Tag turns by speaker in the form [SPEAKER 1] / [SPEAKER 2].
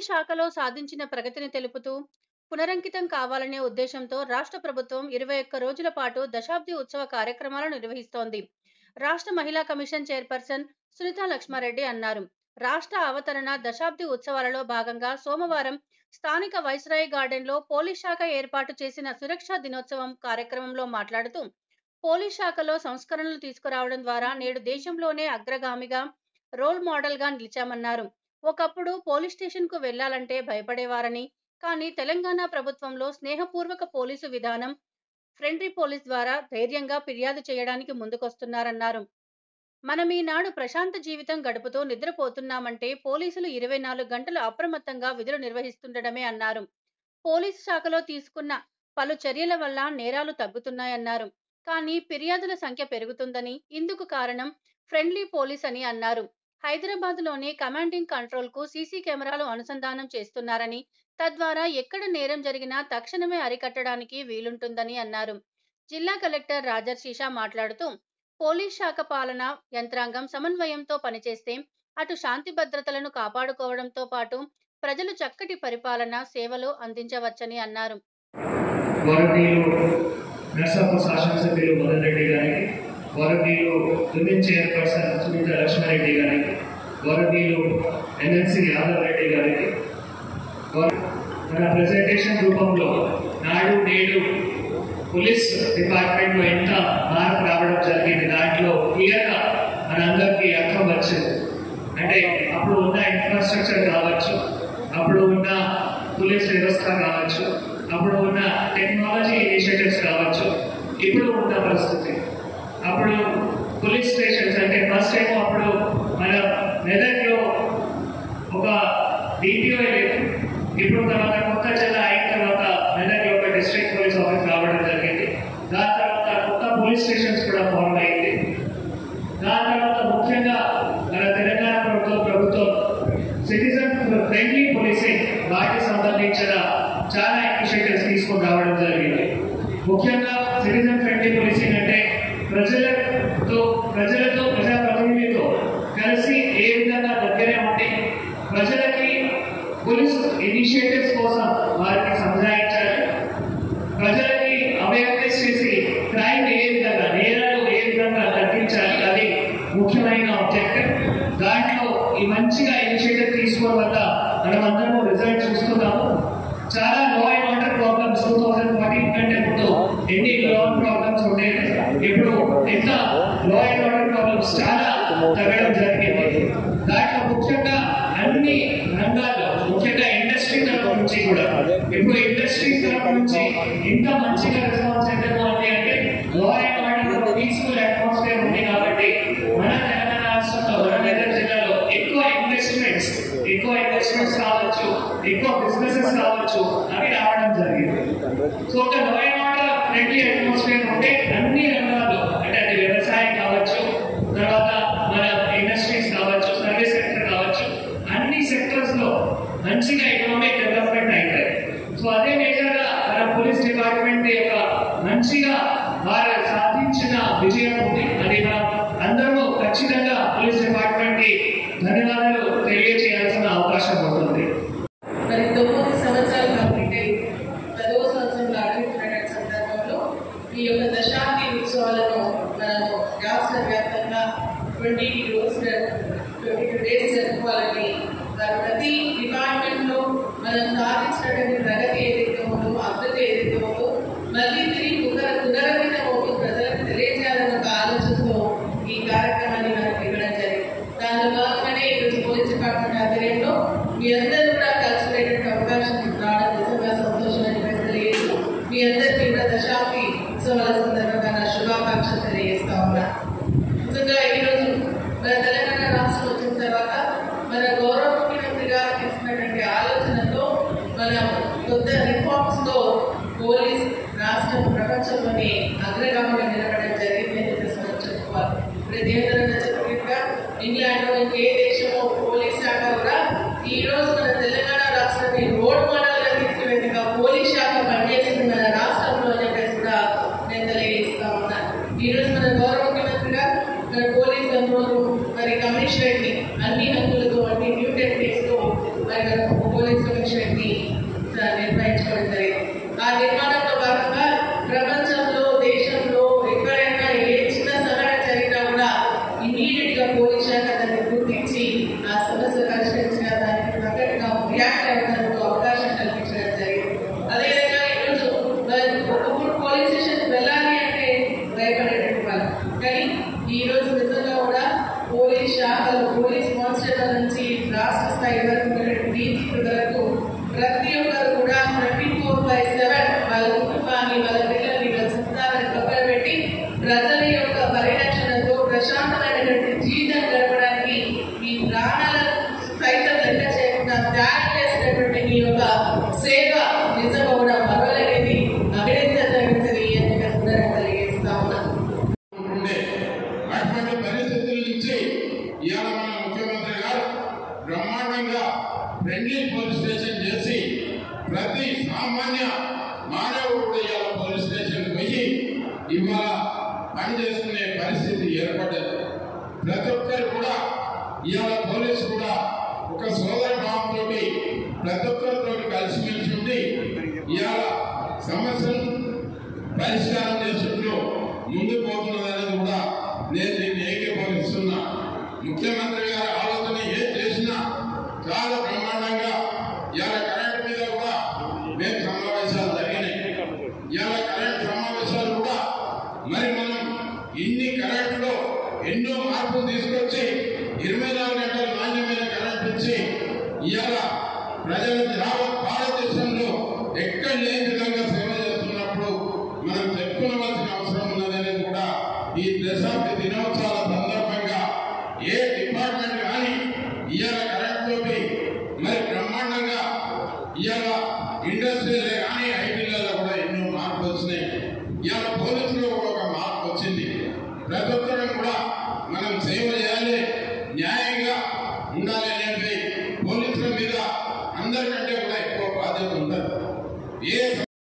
[SPEAKER 1] శాఖలో సాధించిన ప్రగతిని తెలుపుతూ పునరంకితం కావాలనే ఉద్దేశంతో రాష్ట్ర ప్రభుత్వం ఇరవై ఒక్క రోజుల పాటు దశాబ్ది ఉత్సవ కార్యక్రమాలను నిర్వహిస్తోంది. రాష్ట్ర మహిళా కమిషన్ చైర్పర్సన్ సునీతా లక్ష్మారెడ్డి అన్నారు. రాష్ట్ర అవతరణ దశాబ్ది ఉత్సవాలలో భాగంగా సోమవారం స్థానిక వైస్రాయ్ గార్డెన్లో పోలీస్ శాఖ ఏర్పాటు చేసిన సురక్షా దినోత్సవం కార్యక్రమంలో మాట్లాడుతూ పోలీస్ శాఖలో సంస్కరణలు తీసుకురావడం ద్వారా నేడు దేశంలోనే అగ్రగామిగా రోల్ మోడల్గా నిలిచామన్నారు. ఒకప్పుడు పోలీస్ స్టేషన్కు వెళ్ళాలంటే భయపడేవారని కానీ తెలంగాణ ప్రభుత్వంలో స్నేహపూర్వక పోలీసు విధానం ఫ్రెండ్లీ పోలీస్ ద్వారా ధైర్యంగా ఫిర్యాదు చేయడానికి ముందుకొస్తున్నారన్నారు. మనం ఈనాడు ప్రశాంత జీవితం గడుపుతూ నిద్రపోతున్నామంటే పోలీసులు ఇరవై నాలుగు గంటలు అప్రమత్తంగా విధులు నిర్వహిస్తుండడమే అన్నారు. పోలీసు శాఖలో తీసుకున్న పలు చర్యల వల్ల నేరాలు తగ్గుతున్నాయన్నారు. కానీ ఫిర్యాదుల సంఖ్య పెరుగుతుందని ఇందుకు కారణం ఫ్రెండ్లీ పోలీస్ అని అన్నారు. హైదరాబాద్లోని కమాండింగ్ కంట్రోల్కు సీసీ కెమెరాలు అనుసంధానం చేస్తున్నారని తద్వారా ఎక్కడ నేరం జరిగినా తక్షణమే అరికట్టడానికి వీలుంటుందని అన్నారు. జిల్లా కలెక్టర్ రాజర్ మాట్లాడుతూ పోలీస్ శాఖ పాలన యంత్రాంగం సమన్వయంతో పనిచేస్తే అటు శాంతి భద్రతలను కాపాడుకోవడంతో పాటు ప్రజలు చక్కటి పరిపాలన సేవలు అందించవచ్చని అన్నారు.
[SPEAKER 2] నర్సాపూర్ శాసనసభ్యులు మదన్ రెడ్డి గారికి గౌరవనీయులు విమెన్ చైర్పర్సన్ సునీత లక్ష్మారెడ్డి గారికి గౌరవనీయులు ఎన్ఎన్సీ యాదవ్ రెడ్డి గారికి గౌరవ- మన ప్రెజెంటేషన్ రూపంలో నాడు నేడు పోలీస్ డిపార్ట్మెంట్లో ఎంత మార్పు రావడం జరిగింది. దాంట్లో క్లియర్గా మనందరికీ అర్థం వచ్చింది. అంటే అప్పుడు ఉన్న ఇన్ఫ్రాస్ట్రక్చర్ కావచ్చు అప్పుడు ఉన్న పోలీస్ వ్యవస్థ కావచ్చు అప్పుడు ఉన్న టెక్నాలజీ ఇనిషియేటివ్స్ కావచ్చు ఇప్పుడు ఉన్న పరిస్థితి. అప్పుడు పోలీస్ స్టేషన్స్ అంటే ఫస్ట్ టైం అప్పుడు మన మెదక్లో ఒక డిపిఓ లేదు. ఇప్పుడు తర్వాత కొత్త జిల్లా అయిన తర్వాత మెదక్లో ఒక డిస్ట్రిక్ట్ పోలీస్ ఆఫీస్ రావడం జరిగింది. దాని తర్వాత కొత్త పోలీస్ స్టేషన్స్ కూడా ఫామ్ అయింది. దాని తర్వాత ముఖ్యంగా మన తెలంగాణ ప్రభుత్వం ప్రభుత్వం సిటిజన్ ఫ్రెండ్లీ పోలీసింగ్ వాటికి సంబంధించిన చాలా ఇనిషియేటివ్స్ తీసుకొని రావడం జరిగింది. ముఖ్యంగా సిటిజన్ ఫ్రెండ్లీ పోలీసింగ్ అంటే ప్రజలతో ప్రజలతో ప్రజాప్రతినిధులతో కలిసి ఏ విధంగా దగ్గరే ఉండి ప్రజలకి పోలీస్ ఇనిషియేటివ్స్ కోసం వారికి సంజాయించాలి ప్రజలకి అవేర్నెస్ చేసి క్రైమ్ ఏ విధంగా నేరాలు ఏ విధంగా తగ్గించాలి అది ముఖ్యమైన ఆబ్జెక్టివ్ దాంట్లో ఈ మంచిగా ఇనిషియేటివ్ తీసుకోవడం వల్ల మనం రిజల్ట్ చూస్తున్నాము. చాలా law and order problems two thousand fourteen కంటే ముందు ఎన్ని లో ప్రాబ్లమ్స్ ఉండేవి? ఇప్పుడు అండ్ ఆర్డర్ ప్రాబ్లమ్స్ చాలా తగ్గడం జరిగింది. దాంట్లో ముఖ్యంగా అన్ని రంగాల్లో ముఖ్యంగా ఇండస్ట్రీ తరఫు నుంచి కూడా. ఇప్పుడు ఇండస్ట్రీ తరఫు నుంచి ఇంత మంచిగా రెస్పాన్స్ ఉంది అంటే అండ్ ఆర్డర్ పీస్ఫుల్ అట్మాస్ఫియర్ ఉంది కాబట్టి మన తెలంగాణ రాష్ట్రంలో మన మెదక్ జిల్లాలో ఎక్కువ ఇన్వెస్ట్మెంట్స్ ఎక్కువ ఇన్వెస్ట్మెంట్స్ రావచ్చు ఎక్కువ బిజినెసెస్ రావచ్చు అవి రావడం జరిగింది. సో ఒక law and order friendly atmosphere ఉంటే అన్ని రంగాల్లో అంటే అది వ్యవసాయం కావచ్చు తర్వాత మన ఇండస్ట్రీస్ కావచ్చు సర్వీస్ సెక్టర్ కావచ్చు అన్ని సెక్టర్స్లో మంచిగా ఎకనామిక్ డెవలప్మెంట్ అవుతాయి సో అదే మేజర్గా మన పోలీస్ డిపార్ట్మెంట్ యొక్క మంచిగా వారు సాధించిన విజయం ఉంది అది అందరూ ఖచ్చితంగా పోలీస్ డిపార్ట్మెంట్కి ధన్యవాదాలు తెలియజేయాల్సిన అవకాశం ఉంటుంది.
[SPEAKER 3] మరి తొమ్మిది సంవత్సరాలు కంప్లీట్ అయి పదవ సంవత్సరంలో అడుగుతున్న సందర్భంలో ఈ యొక్క దశాబ్ది ఉత్సవాలను మనము రాష్ట్ర వ్యాప్తంగా ట్వంటీ రోజు ట్వంటీ టూ డేస్ జరుపుకోవాలని ప్రతి డిపార్ట్మెంట్లో మనం సాధించినటువంటి ప్రగతి ఏదైతే ఉందో అభివృద్ధి ఏదైతే ఉందో మళ్ళీ తిరిగి పునర పునరంకితం మీ అందరికీ కూడా దశాబ్ది ఉత్సవాల సందర్భంగా నా శుభాకాంక్షలు తెలియజేస్తా ఉన్నా. నిజంగా ఈరోజు మన తెలంగాణ రాష్ట్రం వచ్చిన తర్వాత మన గౌరవ ముఖ్యమంత్రి గారు తీసుకున్నటువంటి ఆలోచనతో మన కొత్త రిఫార్మ్స్తో పోలీస్ రాష్ట్రం ప్రపంచంలోని అగ్రగామిగా నిలబడడం జరిగింది అని చెప్పేసి మనం చెప్పుకోవాలి ఇప్పుడు దేవేంద్ర చెప్పినట్టుగా ఇంగ్లాండ్లో ఇంకే దేశమో పోలీస్ శాఖ కూడా ఈ రోజు మన తెలంగాణ రాష్ట్రాన్ని రోడ్ మోడల్గా తీసుకువెళ్ళగా పోలీస్ శాఖ పనిచేస్తుంది మన రాష్ట్రంలో అని చెప్పేసి కూడా నేను తెలియజేస్తా ఉన్నాను ఈ రోజు మన గౌరవ ముఖ్యమంత్రి గారు మన పోలీస్ కంట్రోల్ మరి కమిషనరేట్ని అన్ని హక్కులతో అన్ని న్యూ టెక్నిక్స్తో మరి మన పోలీస్ అవకాశం కల్పించడం జరిగింది. అదేవిధంగా ఈరోజు మరి పోలీస్ స్టేషన్ వెళ్ళాలి అంటే భయపడేటువంటి వాళ్ళు. కానీ ఈ రోజు నిజంగా కూడా పోలీస్ శాఖలు పోలీస్ కానిస్టేబుల్ నుంచి రాష్ట్ర స్థాయి వరకు డీజీపీ వరకు ప్రతి ఒక్కరు కూడా ట్వంటీ ఫోర్ బై సెవెన్ వాళ్ళ కుటుంబాన్ని వాళ్ళ పిల్లల్ని వాళ్ళ పక్కన పెట్టి ప్రజల యొక్క పరిరక్షణతో ప్రశాంతమైనటువంటి జీవితం గడపడానికి మీ ప్రాణాలను సైతం లెక్క చేయకుండా త్యాగం
[SPEAKER 4] ఇవాళ మన ముఖ్యమంత్రి గారు బ్రహ్మాండంగా ఫ్రెండ్లీ పోలీస్ స్టేషన్ చేసి ప్రతి సామాన్య మానవుడు కూడా ఇవాళ పోలీస్ స్టేషన్ పోయి ఇవాళ పనిచేసుకునే పరిస్థితి ఏర్పడ్డది. ప్రతి ఒక్కరు కూడా ఇవాళ పోలీసు కూడా ఒక సోదర భావంతో ప్రతి ఒక్కరితో కలిసిమెలిసి ఉండి ఇవాళ సమస్యలు పరిష్కారం చేసుకుంటూ ముందుకు పోతున్నదనేది కూడా నేను ముఖ్యమంత్రి గారి ఆలోచన ఏం చేసినా చాలా బ్రహ్మాండంగా ఇలా కరెంట్ మీద కూడా మేము సమావేశాలు జరిగినాయి. ఇలా కరెంట్ సమావేశాలు కూడా మరి మనం ఇన్ని కరెంట్లో ఎన్నో మార్పులు తీసుకొచ్చి ఇరవై నాలుగు గంటల నాణ్యమైన కరెంట్ ఇచ్చి ఇవాళ ప్రజలకు యావత్